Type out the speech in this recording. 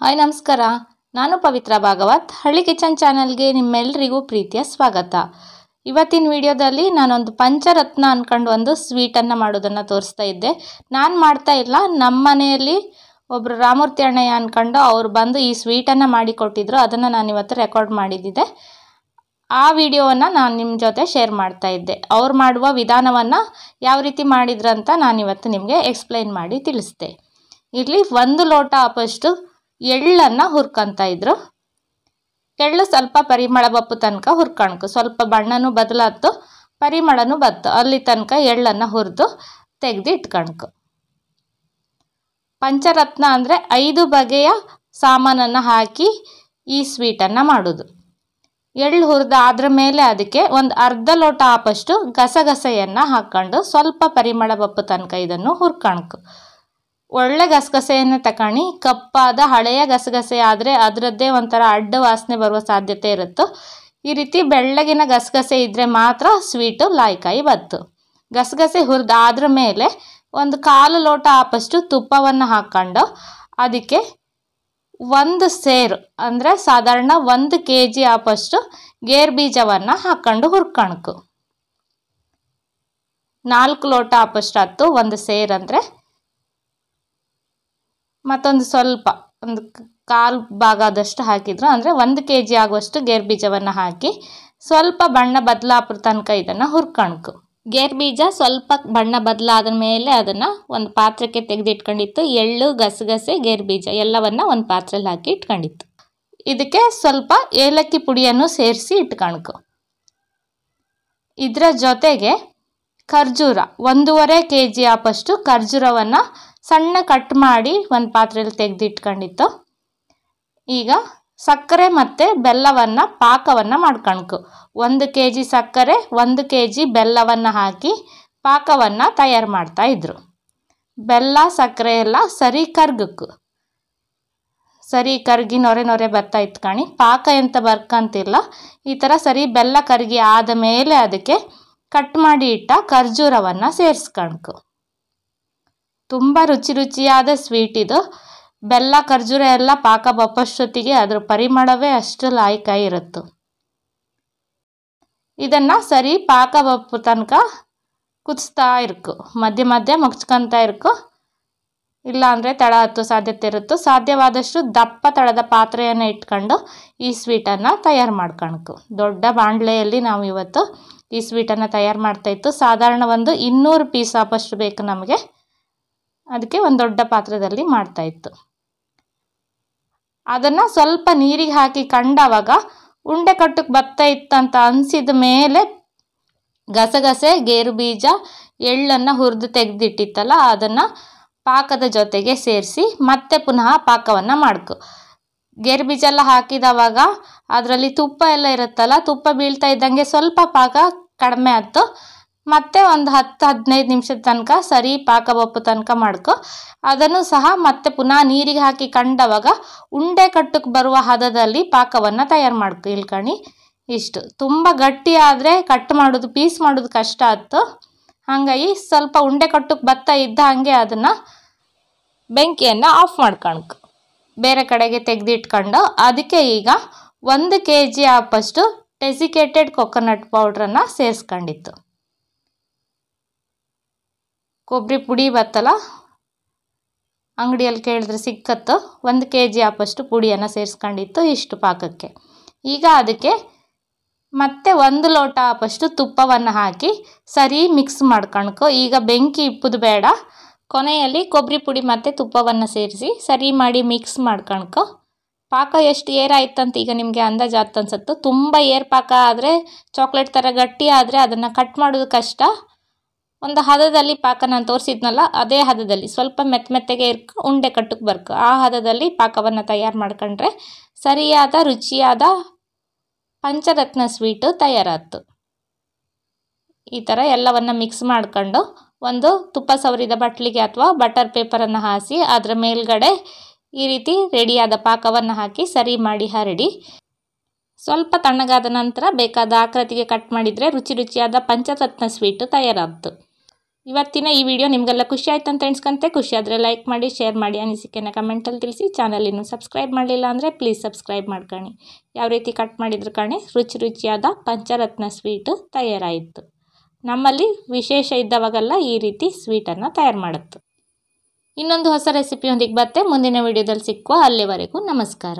Hi, ನಮಸ್ಕಾರ. ನಾನು ಪವಿತ್ರ ಭಾಗವತ್. ಹಳ್ಳಿ ಕಿಚನ್ ಚಾನಲ್ಗೆ ನಿಮ್ಮೆಲ್ಲರಿಗೂ ಪ್ರೀತಿಯ ಸ್ವಾಗತ. ಇವತ್ತಿನ ವಿಡಿಯೋದಲ್ಲಿ ನಾನೊಂದು ಪಂಚರತ್ನ ಅಂದ್ಕೊಂಡು ಒಂದು ಸ್ವೀಟನ್ನು ಮಾಡೋದನ್ನು ತೋರಿಸ್ತಾ ಇದ್ದೆ. ನಾನು ಮಾಡ್ತಾ ಇಲ್ಲ. ನಮ್ಮ ಮನೆಯಲ್ಲಿ ಒಬ್ಬರು ರಾಮೂರ್ತಿ ಅಣ್ಣಯ್ಯ ಅಂದ್ಕೊಂಡು ಅವ್ರು ಬಂದು ಈ ಸ್ವೀಟನ್ನು ಮಾಡಿಕೊಟ್ಟಿದ್ರು ಅದನ್ನು ನಾನು ಇವತ್ತು ರೆಕಾರ್ಡ್ ಮಾಡಿದ್ದೆ ಆ ವಿಡಿಯೋವನ್ನು ನಾನು ನಿಮ್ಮ ಜೊತೆ ಶೇರ್ ಮಾಡ್ತಾ ಇದ್ದೆ. ಅವ್ರು ಮಾಡುವ ವಿಧಾನವನ್ನು ಯಾವ ರೀತಿ ಮಾಡಿದ್ರಂತ ನಾನು ಇವತ್ತು ನಿಮಗೆ ಎಕ್ಸ್ಪ್ಲೈನ್ ಮಾಡಿ ತಿಳಿಸ್ದೆ ಇಲ್ಲಿ ಒಂದು ಲೋಟ ಆಪಷ್ಟು ಎಳ್ಳನ್ನು ಹುರ್ಕೊಂತ ಇದ್ರು. ಎಳ್ಳು ಸ್ವಲ್ಪ ಪರಿಮಳ ಬಪ್ಪು ತನಕ ಹುರ್ಕೊಳ್ಕು ಸ್ವಲ್ಪ ಬಣ್ಣನೂ ಬದಲಾತು ಪರಿಮಳನೂ ಬತ್ತು. ಅಲ್ಲಿ ತನಕ ಎಳ್ಳನ್ನು ಹುರಿದು ತೆಗೆದು ಇಟ್ಕೊಳ್ಕು ಪಂಚರತ್ನ ಅಂದರೆ ಐದು ಬಗೆಯ ಸಾಮಾನನ್ನು ಹಾಕಿ ಈ ಸ್ವೀಟನ್ನು ಮಾಡೋದು. ಎಳ್ಳು ಹುರಿದು ಆದ್ರ ಮೇಲೆ ಅದಕ್ಕೆ ಒಂದು ಅರ್ಧ ಲೋಟ ಆಪಷ್ಟು ಗಸಗಸೆಯನ್ನು ಹಾಕ್ಕೊಂಡು ಸ್ವಲ್ಪ ಪರಿಮಳ ಬಪ್ಪು ತನಕ ಇದನ್ನು ಹುರ್ಕಣಕು. ಒಳ್ಳೆ ಗಸಗಸೆಯನ್ನು ತಗೊಂಡು ಕಪ್ಪಾದ ಹಳೆಯ ಗಸಗಸೆ ಆದರೆ ಅದರದ್ದೇ ಒಂಥರ ಅಡ್ಡ ವಾಸನೆ ಬರುವ ಸಾಧ್ಯತೆ ಇರುತ್ತೆ. ಈ ರೀತಿ ಬೆಳ್ಳಗಿನ ಗಸಗಸೆ ಇದ್ದರೆ ಮಾತ್ರ ಸ್ವೀಟು ಲಾಯ್ಕಾಯಿ ಬತ್ತು. ಗಸಗಸೆ ಹುರಿದಾದ್ರ ಮೇಲೆ ಒಂದು ಕಾಲು ಲೋಟ ಆಪಷ್ಟು ತುಪ್ಪವನ್ನು ಹಾಕ್ಕೊಂಡು ಅದಕ್ಕೆ ಒಂದು ಸೇರು, ಅಂದರೆ ಸಾಧಾರಣ ಒಂದು ಕೆ ಜಿ ಆಪಷ್ಟು ಗೇರ್ ಬೀಜವನ್ನು ಹಾಕ್ಕೊಂಡು ಹುರ್ಕಣಕು. ನಾಲ್ಕು ಲೋಟ ಆಪಷ್ಟು ಹತ್ತು ಒಂದು ಸೇರು ಅಂದರೆ ಮತ್ತೊಂದು ಸ್ವಲ್ಪ, ಒಂದು ಕಾಲು ಭಾಗ ಆದಷ್ಟು ಹಾಕಿದ್ರು. ಅಂದರೆ ಒಂದು ಕೆ ಜಿ ಆಗುವಷ್ಟು ಗೇರ್ ಬೀಜವನ್ನು ಹಾಕಿ, ಸ್ವಲ್ಪ ಬಣ್ಣ ಬದಲಾಪುರ ತನಕ ಇದನ್ನು ಹುರ್ಕಣಕು. ಗೇರ್ ಬೀಜ ಸ್ವಲ್ಪ ಬಣ್ಣ ಬದಲಾದ ಮೇಲೆ ಅದನ್ನು ಒಂದು ಪಾತ್ರಕ್ಕೆ ತೆಗೆದಿಟ್ಕೊಂಡಿತ್ತು. ಎಳ್ಳು, ಗಸಗಸೆ, ಗೇರ್ ಬೀಜ ಎಲ್ಲವನ್ನು ಒಂದು ಪಾತ್ರೆಯಲ್ಲಿ ಹಾಕಿ ಇಟ್ಕೊಂಡಿತ್ತು. ಇದಕ್ಕೆ ಸ್ವಲ್ಪ ಏಲಕ್ಕಿ ಪುಡಿಯನ್ನು ಸೇರಿಸಿ ಇಟ್ಕಣಕು. ಇದರ ಜೊತೆಗೆ ಖರ್ಜೂರ, ಒಂದೂವರೆ ಕೆ ಜಿ ಆಪಷ್ಟು ಖರ್ಜೂರವನ್ನು ಸಣ್ಣ ಕಟ್ ಮಾಡಿ ಒಂದು ಪಾತ್ರೆಯಲ್ಲಿ ತೆಗೆದಿಟ್ಕೊಂಡಿತ್ತು. ಈಗ ಸಕ್ಕರೆ ಮತ್ತು ಬೆಲ್ಲವನ್ನು ಪಾಕವನ್ನು ಮಾಡ್ಕೊಳ್ಕು ಒಂದು ಕೆ ಜಿ ಸಕ್ಕರೆ, ಒಂದು ಕೆ ಜಿ ಬೆಲ್ಲವನ್ನು ಹಾಕಿ ಪಾಕವನ್ನು ತಯಾರು ಮಾಡ್ತಾಯಿದ್ರು ಬೆಲ್ಲ, ಸಕ್ಕರೆ ಎಲ್ಲ ಸರಿ ಕರ್ಗಕ್ಕು ಸರಿ ಕರ್ಗಿ ನೊರೆ ನೊರೆ ಬರ್ತಾ ಇತ್ತು ಕಣಿ. ಪಾಕ ಎಂತ ಬರ್ಕಂತಿಲ್ಲ. ಈ ಥರ ಸರಿ ಬೆಲ್ಲ ಕರ್ಗಿ ಆದ ಮೇಲೆ ಅದಕ್ಕೆ ಕಟ್ ಮಾಡಿ ಇಟ್ಟ ಖರ್ಜೂರವನ್ನು ಸೇರಿಸ್ಕಣ್ಕು. ತುಂಬ ರುಚಿ ರುಚಿಯಾದ ಸ್ವೀಟ್ ಇದು. ಬೆಲ್ಲ, ಖರ್ಜೂರ ಎಲ್ಲ ಪಾಕ ಬಪ್ಪಷ್ಟೊತ್ತಿಗೆ ಅದ್ರ ಪರಿಮಳವೇ ಅಷ್ಟು ಲಾಯಿಕಾಯಿ ಇರುತ್ತೆ. ಇದನ್ನು ಸರಿ ಪಾಕ ಬಪ್ಪು ತನಕ ಕುದಿಸ್ತಾ ಇರ್ಕು. ಮಧ್ಯೆ ಮಧ್ಯೆ ಮುಗ್ಚ್ಕೊತಾ ಇರ್ಕು. ಇಲ್ಲ ಅಂದರೆ ತಳ ಹತ್ತು ಸಾಧ್ಯತೆ ಇರುತ್ತೆ. ಸಾಧ್ಯವಾದಷ್ಟು ದಪ್ಪ ತಳದ ಪಾತ್ರೆಯನ್ನು ಇಟ್ಕೊಂಡು ಈ ಸ್ವೀಟನ್ನು ತಯಾರು ಮಾಡ್ಕೊಳ್ಕು ದೊಡ್ಡ ಬಾಣಲೆಯಲ್ಲಿ ನಾವು ಇವತ್ತು ಈ ಸ್ವೀಟನ್ನು ತಯಾರು ಮಾಡ್ತಾಯಿತ್ತು ಸಾಧಾರಣ ಒಂದು ಇನ್ನೂರು ಪೀಸ್ ಆಪಷ್ಟು ಬೇಕು ನಮಗೆ. ಅದಕ್ಕೆ ಒಂದು ದೊಡ್ಡ ಪಾತ್ರದಲ್ಲಿ ಮಾಡ್ತಾಯಿತ್ತು ಅದನ್ನು ಸ್ವಲ್ಪ ನೀರಿಗೆ ಹಾಕಿ ಕಂಡವಾಗ ಉಂಡೆ ಕಟ್ಟಕ್ಕೆ ಬರ್ತಾ ಇತ್ತಂತ ಅನಿಸಿದ ಮೇಲೆ ಗಸಗಸೆ, ಗೇರು ಬೀಜ, ಎಳ್ಳನ್ನು ಹುರಿದು ತೆಗೆದಿಟ್ಟಿತ್ತಲ್ಲ, ಅದನ್ನು ಪಾಕದ ಜೊತೆಗೆ ಸೇರಿಸಿ ಮತ್ತೆ ಪುನಃ ಪಾಕವನ್ನು ಮಾಡ್ಕೊ. ಗೇರು ಬೀಜ ಎಲ್ಲ ಹಾಕಿದವಾಗ ಅದರಲ್ಲಿ ತುಪ್ಪ ಎಲ್ಲ ಇರುತ್ತಲ್ಲ, ತುಪ್ಪ ಬೀಳ್ತಾ ಇದ್ದಂಗೆ ಸ್ವಲ್ಪ ಪಾಕ ಕಡಿಮೆ ಆಯ್ತು ಮತ್ತೆ ಒಂದು ಹತ್ತು ಹದಿನೈದು ನಿಮಿಷದ ತನಕ ಸರಿ ಪಾಕ ಬಪ್ಪು ತನಕ ಮಾಡ್ಕೊ. ಅದನ್ನು ಸಹ ಮತ್ತೆ ಪುನಃ ನೀರಿಗೆ ಹಾಕಿ ಕಂಡವಾಗ ಉಂಡೆ ಕಟ್ಟಕ್ಕೆ ಬರುವ ಹದದಲ್ಲಿ ಪಾಕವನ್ನು ತಯಾರು ಮಾಡ್ಕೊ. ಇಳ್ಕಣಿ ಇಷ್ಟು. ತುಂಬ ಗಟ್ಟಿ ಆದರೆ ಕಟ್ ಮಾಡೋದು, ಪೀಸ್ ಮಾಡೋದು ಕಷ್ಟ ಆಯ್ತು ಹಾಗಾಗಿ ಸ್ವಲ್ಪ ಉಂಡೆ ಕಟ್ಟಕ್ಕೆ ಬತ್ತಾ ಇದ್ದ ಹಾಗೆ ಅದನ್ನು ಬೆಂಕಿಯನ್ನು ಆಫ್ ಮಾಡ್ಕೊಳ್ಕು ಬೇರೆ ಕಡೆಗೆ ತೆಗೆದಿಟ್ಕೊಂಡು ಅದಕ್ಕೆ ಈಗ ಒಂದು ಕೆ ಜಿ ಆಪಷ್ಟು ಡೆಸಿಕೇಟೆಡ್ ಕೊಕೊನಟ್ ಪೌಡ್ರನ್ನು ಸೇರಿಸ್ಕೊಂಡಿತ್ತು. ಕೊಬ್ಬರಿ ಪುಡಿ ಬತ್ತಲ್ಲ ಅಂಗಡಿಯಲ್ಲಿ ಕೇಳಿದ್ರೆ ಸಿಕ್ಕತ್ತು. ಒಂದು ಕೆ ಜಿ ಆಪಷ್ಟು ಪುಡಿಯನ್ನು ಸೇರಿಸ್ಕೊಂಡಿತ್ತು ಇಷ್ಟು ಪಾಕಕ್ಕೆ. ಈಗ ಅದಕ್ಕೆ ಮತ್ತೆ ಒಂದು ಲೋಟ ಆಪಷ್ಟು ತುಪ್ಪವನ್ನು ಹಾಕಿ ಸರಿ ಮಿಕ್ಸ್ ಮಾಡ್ಕೊಳ್ಕೊ ಈಗ ಬೆಂಕಿ ಇಪ್ಪದು ಬೇಡ. ಕೊನೆಯಲ್ಲಿ ಕೊಬ್ಬರಿ ಪುಡಿ ಮತ್ತು ತುಪ್ಪವನ್ನು ಸೇರಿಸಿ ಸರಿ ಮಾಡಿ ಮಿಕ್ಸ್ ಮಾಡ್ಕೊಳ್ಕೊ ಪಾಕ ಎಷ್ಟು ಏರಾಯ್ತಂತ ಈಗ ನಿಮಗೆ ಅಂದಾಜು ಆಯ್ತು ಅನ್ಸುತ್ತೆ. ತುಂಬ ಏರ್ ಪಾಕ ಆದರೆ ಚಾಕ್ಲೇಟ್ ಥರ ಗಟ್ಟಿ ಆದರೆ ಅದನ್ನು ಕಟ್ ಮಾಡೋದು ಕಷ್ಟ. ಒಂದು ಹದದಲ್ಲಿ ಪಾಕ ನಾನು ತೋರಿಸಿದ್ನಲ್ಲ, ಅದೇ ಹದದಲ್ಲಿ ಸ್ವಲ್ಪ ಮೆತ್ತ ಮೆತ್ತಗೆ ಇರ್ಕ, ಉಂಡೆ ಕಟ್ಟಕ್ಕೆ ಬರ್ಕ. ಆ ಹದದಲ್ಲಿ ಪಾಕವನ್ನು ತಯಾರು ಮಾಡ್ಕೊಂಡ್ರೆ ಸರಿಯಾದ, ರುಚಿಯಾದ ಪಂಚರತ್ನ ಸ್ವೀಟು ತಯಾರಾಯ್ತು ಈ ಥರ ಎಲ್ಲವನ್ನು ಮಿಕ್ಸ್ ಮಾಡ್ಕೊಂಡು ಒಂದು ತುಪ್ಪ ಸವರಿದ ಬಟ್ಲಿಗೆ ಅಥವಾ ಬಟರ್ ಪೇಪರನ್ನು ಹಾಸಿ ಅದರ ಮೇಲ್ಗಡೆ ಈ ರೀತಿ ರೆಡಿಯಾದ ಪಾಕವನ್ನು ಹಾಕಿ ಸರಿ ಮಾಡಿ ಹರಡಿ, ಸ್ವಲ್ಪ ತಣ್ಣಗಾದ ನಂತರ ಬೇಕಾದ ಆಕೃತಿಗೆ ಕಟ್ ಮಾಡಿದರೆ ರುಚಿ ರುಚಿಯಾದ ಪಂಚರತ್ನ ಸ್ವೀಟು ತಯಾರಾಗ್ತು ಇವತ್ತಿನ ಈ ವಿಡಿಯೋ ನಿಮಗೆಲ್ಲ ಖುಷಿ ಆಯ್ತು ಅಂತ ಎಣಿಸ್ಕೊಂತೆ, ಖುಷಿ ಆದರೆ ಲೈಕ್ ಮಾಡಿ ಶೇರ್ ಮಾಡಿ ಅನಿಸಿಕೆನ ಕಮೆಂಟಲ್ಲಿ ತಿಳಿಸಿ. ಚಾನಲ್ ಇನ್ನೂ ಸಬ್ಸ್ಕ್ರೈಬ್ ಮಾಡಲಿಲ್ಲ ಅಂದರೆ ಪ್ಲೀಸ್ ಸಬ್ಸ್ಕ್ರೈಬ್ ಮಾಡ್ಕೊಳ್ಳಿ ಯಾವ ರೀತಿ ಕಟ್ ಮಾಡಿದ್ರು ಕಾಣಿ, ರುಚಿ ರುಚಿಯಾದ ಪಂಚರತ್ನ ಸ್ವೀಟು ತಯಾರಾಯಿತು. ನಮ್ಮಲ್ಲಿ ವಿಶೇಷ ಇದ್ದವಾಗೆಲ್ಲ ಈ ರೀತಿ ಸ್ವೀಟನ್ನು ತಯಾರು ಮಾಡುತ್ತೆ. ಇನ್ನೊಂದು ಹೊಸ ರೆಸಿಪಿಯೊಂದಿಗೆ ಬತ್ತೆ ಮುಂದಿನ ವಿಡಿಯೋದಲ್ಲಿ ಸಿಕ್ಕುವ ಅಲ್ಲಿವರೆಗೂ ನಮಸ್ಕಾರ.